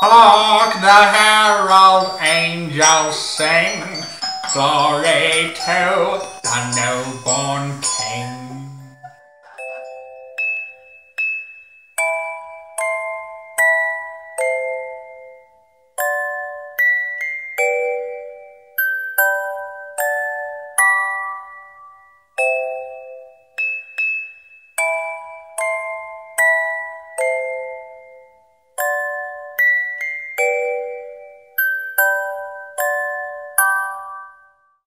Hark the herald angels sing, Glory to the newborn King.